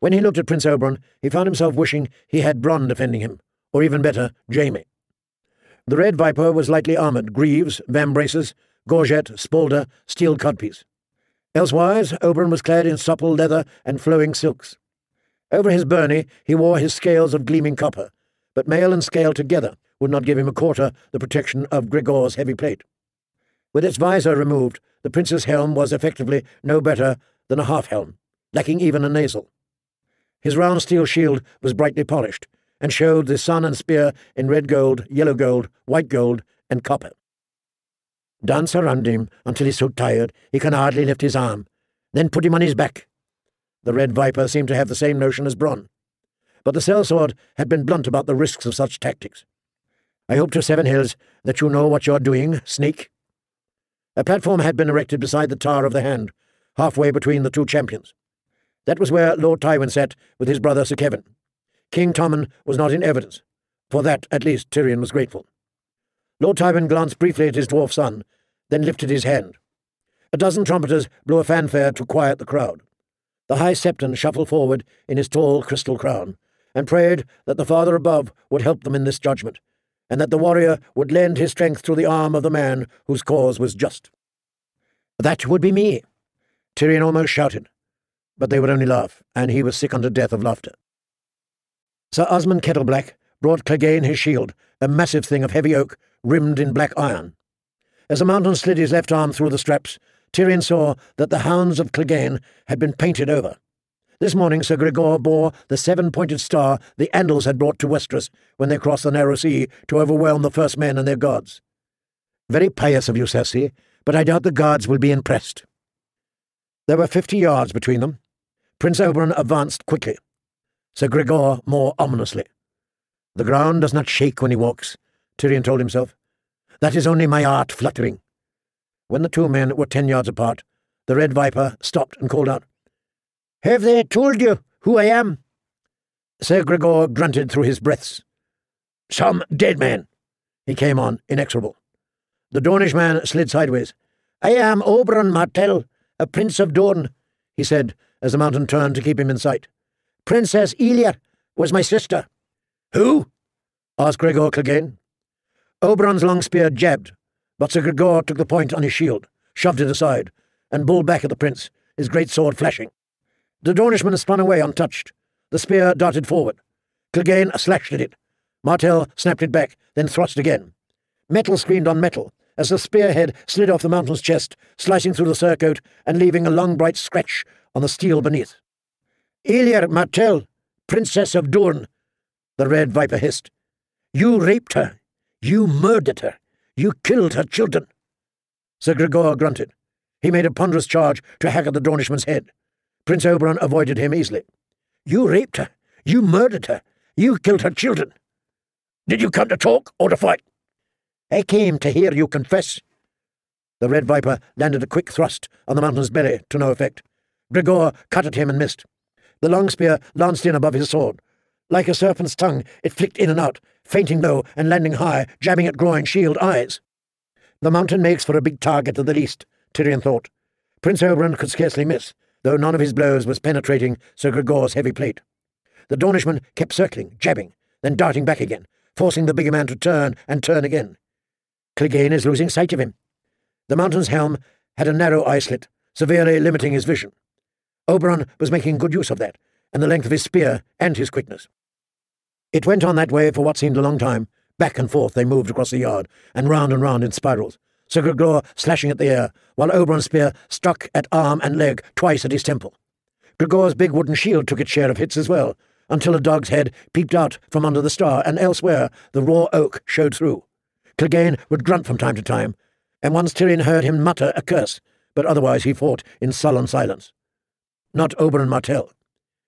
When he looked at Prince Oberyn, he found himself wishing he had Bronn defending him, or even better, Jaime. The Red Viper was lightly armoured, greaves, vambraces, gorget, spaulder, steel codpiece. Elsewise, Oberyn was clad in supple leather and flowing silks. Over his byrnie he wore his scales of gleaming copper, but mail and scale together would not give him a quarter the protection of Gregor's heavy plate. With its visor removed, the prince's helm was effectively no better than a half-helm, lacking even a nasal. His round steel shield was brightly polished, and showed the sun and spear in red gold, yellow gold, white gold, and copper. Dance around him until he's so tired he can hardly lift his arm, then put him on his back. The Red Viper seemed to have the same notion as Bronn, but the sellsword had been blunt about the risks of such tactics. I hope to Seven Hells that you know what you're doing, sneak. A platform had been erected beside the Tower of the Hand, halfway between the two champions. That was where Lord Tywin sat with his brother Sir Kevan. King Tommen was not in evidence. For that, at least, Tyrion was grateful. Lord Tywin glanced briefly at his dwarf son, then lifted his hand. A dozen trumpeters blew a fanfare to quiet the crowd. The High Septon shuffled forward in his tall crystal crown, and prayed that the Father above would help them in this judgment, and that the warrior would lend his strength to the arm of the man whose cause was just. That would be me, Tyrion almost shouted, but they would only laugh, and he was sick unto death of laughter. Sir Osmond Kettleblack brought Clegane his shield, a massive thing of heavy oak, rimmed in black iron. As the mountain slid his left arm through the straps, Tyrion saw that the hounds of Clegane had been painted over. This morning Sir Gregor bore the seven-pointed star the Andals had brought to Westeros when they crossed the narrow sea to overwhelm the first men and their gods. Very pious of you, Cersei, but I doubt the gods will be impressed. There were fifty yards between them. Prince Oberyn advanced quickly. Sir Gregor more ominously. The ground does not shake when he walks, Tyrion told himself. That is only my art fluttering. When the two men were ten yards apart, the Red Viper stopped and called out, Have they told you who I am? Sir Gregor grunted through his breaths. Some dead man. He came on, inexorable. The Dornish man slid sideways. I am Oberyn Martell, a prince of Dorne, he said, as the mountain turned to keep him in sight. Princess Elia was my sister. Who? asked Gregor Clegane. Oberyn's long spear jabbed, but Sir Gregor took the point on his shield, shoved it aside, and bowled back at the prince, his great sword flashing. The Dornishman spun away untouched. The spear darted forward. Clegane slashed at it. Martell snapped it back, then thrust again. Metal screamed on metal as the spearhead slid off the mountain's chest, slicing through the surcoat and leaving a long bright scratch on the steel beneath. Elia Martell, Princess of Dorne, the Red Viper hissed. You raped her. You murdered her. You killed her children. Sir Gregor grunted. He made a ponderous charge to hack at the Dornishman's head. Prince Oberyn avoided him easily. You raped her. You murdered her. You killed her children. Did you come to talk or to fight? I came to hear you confess. The Red Viper landed a quick thrust on the mountain's belly to no effect. Gregor cut at him and missed. The long spear lanced in above his sword. Like a serpent's tongue, it flicked in and out, feinting low and landing high, jabbing at groin, shield, eyes. The mountain makes for a big target at the least, Tyrion thought. Prince Oberyn could scarcely miss, though none of his blows was penetrating Sir Gregor's heavy plate. The Dornishman kept circling, jabbing, then darting back again, forcing the bigger man to turn and turn again. Clegane is losing sight of him. The mountain's helm had a narrow eye slit, severely limiting his vision. Oberyn was making good use of that, and the length of his spear and his quickness. It went on that way for what seemed a long time. Back and forth they moved across the yard, and round and round in spirals, Sir Gregor slashing at the air, while Oberyn's spear struck at arm and leg twice at his temple. Gregor's big wooden shield took its share of hits as well, until a dog's head peeped out from under the star, and elsewhere the raw oak showed through. Clegane would grunt from time to time, and once Tyrion heard him mutter a curse, but otherwise he fought in sullen silence not Oberyn Martell.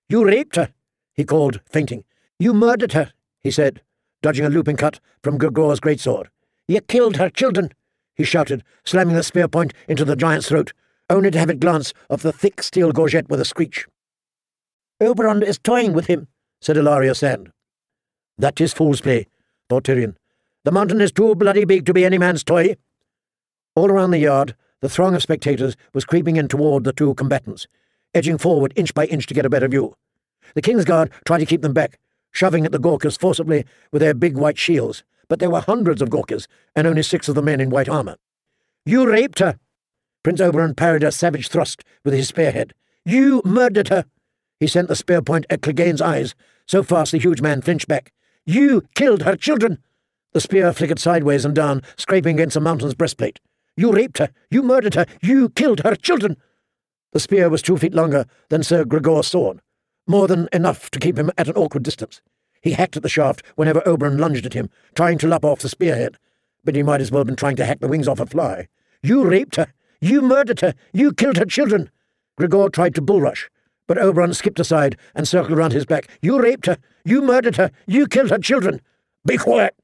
You raped her, he called, feinting. You murdered her, he said, dodging a looping cut from Gregor's greatsword. You killed her children, he shouted, slamming the spear point into the giant's throat, only to have it glance off the thick steel gorget with a screech. Oberyn is toying with him, said Ellaria Sand. That is fool's play, thought Tyrion. The mountain is too bloody big to be any man's toy. All around the yard, the throng of spectators was creeping in toward the two combatants, edging forward inch by inch to get a better view. The Kingsguard tried to keep them back, shoving at the gawkers forcibly with their big white shields, but there were hundreds of gawkers, and only six of the men in white armour. You raped her! Prince Oberyn parried a savage thrust with his spearhead. You murdered her! He sent the spear point at Clegane's eyes, so fast the huge man flinched back. You killed her children! The spear flickered sideways and down, scraping against the mountain's breastplate. You raped her! You murdered her! You killed her children! The spear was two feet longer than Sir Gregor's sword, more than enough to keep him at an awkward distance. He hacked at the shaft whenever Oberyn lunged at him, trying to lop off the spearhead, but he might as well have been trying to hack the wings off a fly. You raped her! You murdered her! You killed her children! Gregor tried to bullrush, but Oberyn skipped aside and circled round his back. You raped her! You murdered her! You killed her children! Be quiet!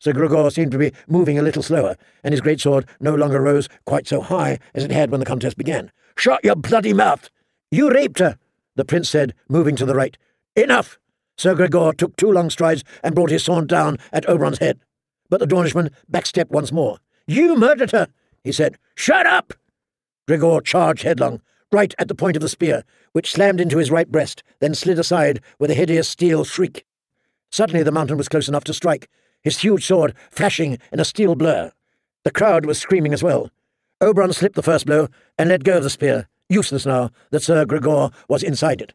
Sir Gregor seemed to be moving a little slower, and his great sword no longer rose quite so high as it had when the contest began. Shut your bloody mouth! You raped her! the prince said, moving to the right. Enough! Sir Gregor took two long strides and brought his sword down at Oberyn's head. But the Dornishman backstepped once more. You murdered her, he said. Shut up! Gregor charged headlong, right at the point of the spear, which slammed into his right breast, then slid aside with a hideous steel shriek. Suddenly the mountain was close enough to strike, his huge sword flashing in a steel blur. The crowd was screaming as well. Oberyn slipped the first blow and let go of the spear, useless now that Sir Gregor was inside it.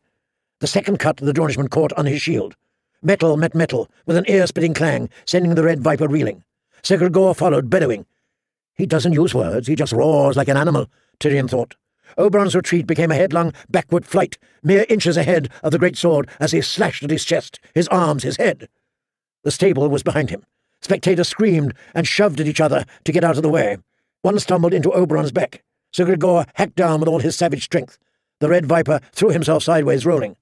The second cut the Dornishman caught on his shield. Metal met metal, with an ear-splitting clang, sending the Red Viper reeling. Sir Gregor followed, bellowing. He doesn't use words, he just roars like an animal, Tyrion thought. Oberyn's retreat became a headlong backward flight, mere inches ahead of the great sword as he slashed at his chest, his arms, his head. The stable was behind him. Spectators screamed and shoved at each other to get out of the way. One stumbled into Oberyn's back. Sir Gregor hacked down with all his savage strength. The Red Viper threw himself sideways, rolling.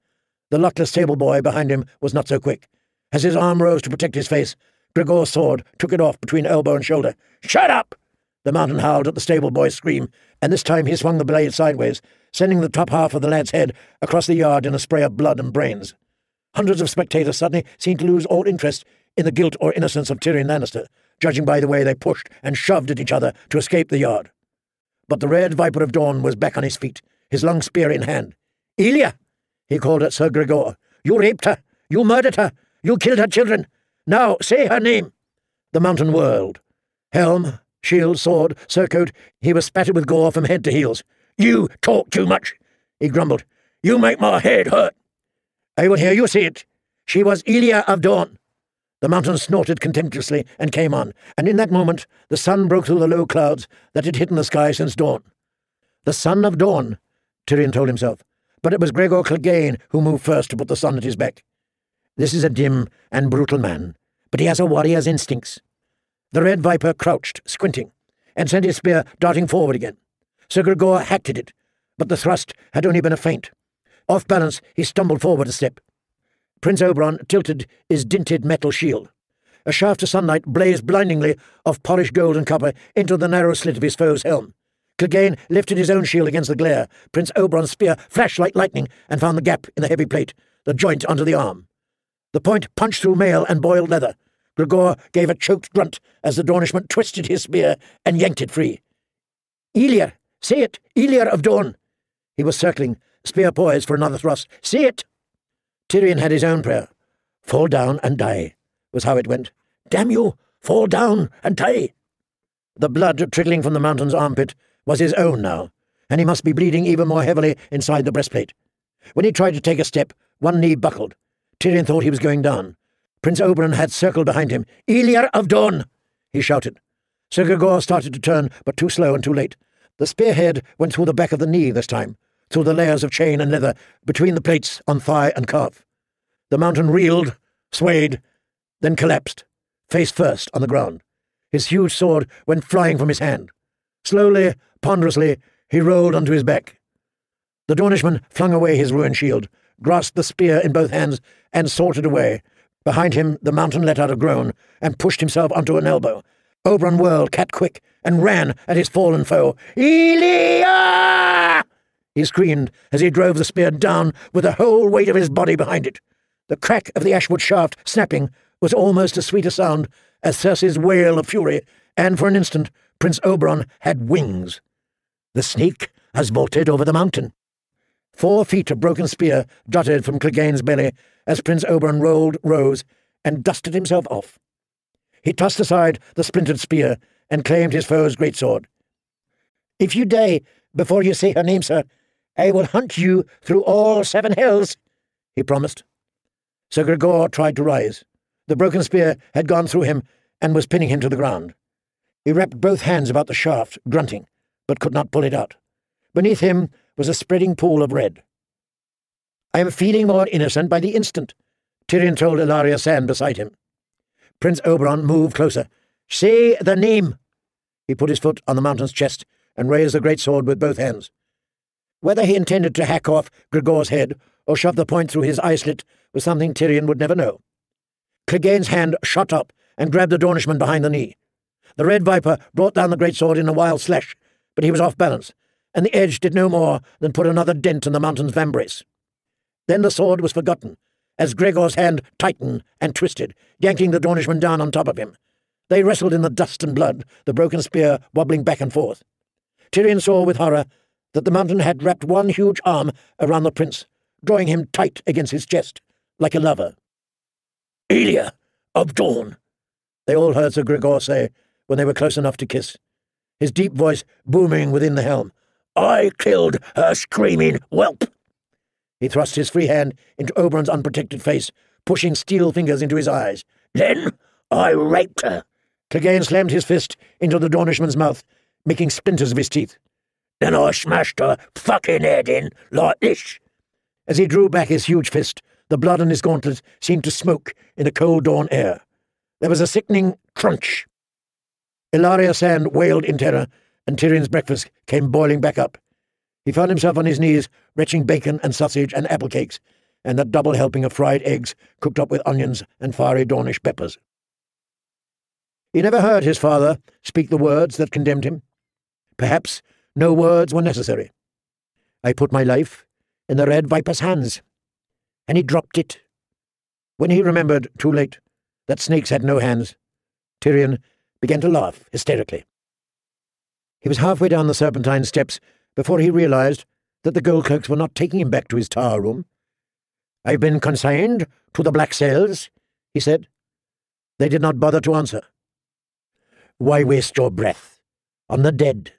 The luckless stable boy behind him was not so quick. As his arm rose to protect his face, Gregor's sword took it off between elbow and shoulder. Shut up! The mountain howled at the stable boy's scream, and this time he swung the blade sideways, sending the top half of the lad's head across the yard in a spray of blood and brains. Hundreds of spectators suddenly seemed to lose all interest in the guilt or innocence of Tyrion Lannister, judging by the way they pushed and shoved at each other to escape the yard. But the Red Viper of Dorne was back on his feet, his long spear in hand. Elia! he called at Sir Gregor. You raped her! You murdered her! You killed her children! Now say her name! The mountain whirled. Helm, shield, sword, surcoat, he was spattered with gore from head to heels. You talk too much, he grumbled. You make my head hurt. I will hear you say it. She was Elia of Dorne. The mountain snorted contemptuously and came on, and in that moment the sun broke through the low clouds that had hidden the sky since dawn. The sun of Dorne, Tyrion told himself, but it was Gregor Clegane who moved first to put the sun at his back. This is a dim and brutal man, but he has a warrior's instincts. The red viper crouched, squinting, and sent his spear darting forward again. Sir Gregor hacked at it, but the thrust had only been a feint. Off balance, he stumbled forward a step. Prince Oberyn tilted his dinted metal shield. A shaft of sunlight blazed blindingly of polished gold and copper into the narrow slit of his foe's helm. Clegane lifted his own shield against the glare. Prince Oberyn's spear flashed like lightning and found the gap in the heavy plate, the joint under the arm. The point punched through mail and boiled leather. Gregor gave a choked grunt as the Dornishman twisted his spear and yanked it free. Elia! Say it! Elia of Dorne! He was circling, spear poised for another thrust. See it! Tyrion had his own prayer. Fall down and die, was how it went. Damn you! Fall down and die! The blood trickling from the mountain's armpit was his own now, and he must be bleeding even more heavily inside the breastplate. When he tried to take a step, one knee buckled. Tyrion thought he was going down. Prince Oberyn had circled behind him. Elia of Dorne! he shouted. Sir Gregor started to turn, but too slow and too late. The spearhead went through the back of the knee this time, through the layers of chain and leather between the plates on thigh and calf. The mountain reeled, swayed, then collapsed, face first on the ground. His huge sword went flying from his hand. Slowly, ponderously, he rolled onto his back. The Dornishman flung away his ruined shield, grasped the spear in both hands, and sorted away. Behind him, the mountain let out a groan and pushed himself onto an elbow. Oberyn whirled, cat quick, and ran at his fallen foe. Elia! He screamed as he drove the spear down with the whole weight of his body behind it. The crack of the ashwood shaft snapping was almost as sweet a sound as Cersei's wail of fury, and for an instant Prince Oberyn had wings. The snake has vaulted over the mountain. Four feet of broken spear jutted from Clegane's belly as Prince Oberyn rolled, rose, and dusted himself off. He tossed aside the splintered spear and claimed his foe's greatsword. If you die before you say her name, sir, I will hunt you through all seven hells, he promised. Sir Gregor tried to rise. The broken spear had gone through him and was pinning him to the ground. He wrapped both hands about the shaft, grunting, but could not pull it out. Beneath him was a spreading pool of red. I am feeling more innocent by the instant, Tyrion told Ellaria Sand beside him. Prince Oberyn moved closer. Say the name. He put his foot on the mountain's chest and raised the great sword with both hands. Whether he intended to hack off Gregor's head or shove the point through his eye slit was something Tyrion would never know. Clegane's hand shot up and grabbed the Dornishman behind the knee. The Red Viper brought down the great sword in a wild slash, but he was off balance, and the edge did no more than put another dent in the mountain's vambrace. Then the sword was forgotten, as Gregor's hand tightened and twisted, yanking the Dornishman down on top of him. They wrestled in the dust and blood, the broken spear wobbling back and forth. Tyrion saw with horror that the mountain had wrapped one huge arm around the prince, drawing him tight against his chest, like a lover. Elia of Dorne, they all heard Sir Gregor say when they were close enough to kiss, his deep voice booming within the helm. I killed her screaming whelp. He thrust his free hand into Oberyn's unprotected face, pushing steel fingers into his eyes. Then I raped her. Clegane slammed his fist into the Dornishman's mouth, making splinters of his teeth. Then I smashed her fucking head in like this. As he drew back his huge fist, the blood on his gauntlet seemed to smoke in the cold dawn air. There was a sickening crunch. Ellaria Sand wailed in terror, and Tyrion's breakfast came boiling back up. He found himself on his knees, retching bacon and sausage and apple cakes, and that double helping of fried eggs cooked up with onions and fiery Dornish peppers. He never heard his father speak the words that condemned him. Perhaps no words were necessary. I put my life in the Red Viper's hands, and he dropped it. When he remembered, too late, that snakes had no hands, Tyrion began to laugh hysterically. He was halfway down the serpentine steps before he realized that the Goldcloaks were not taking him back to his tower room. I've been consigned to the Black Cells, he said. They did not bother to answer. Why waste your breath on the dead?